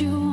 you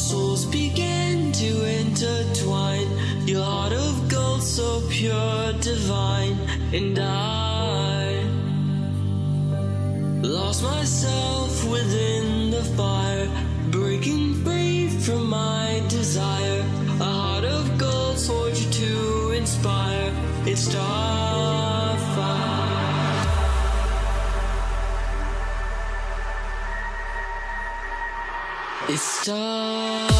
souls began to intertwine. Your heart of gold, so pure, divine. And I lost myself within the fire, breaking free from my desire. A heart of gold, forged to inspire. It time. It's Starfire.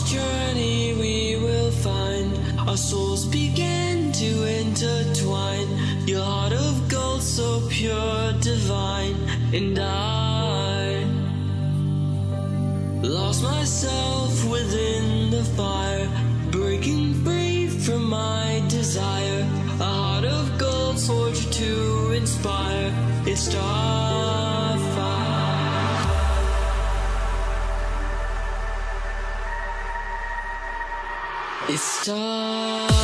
this journey we will find our souls begin to intertwine. Your heart of gold, so pure, divine, and I lost myself within the fire, breaking free from my desire. A heart of gold, forged to inspire. It's time. Stop.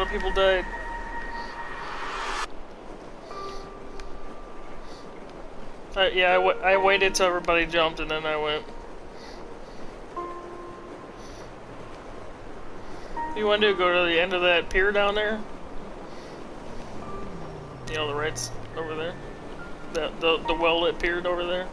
Lot of people died. Yeah, I waited till everybody jumped and then I went. You want to go to the end of that pier down there? You know, the right's over there? The, the, the well-lit pier over there?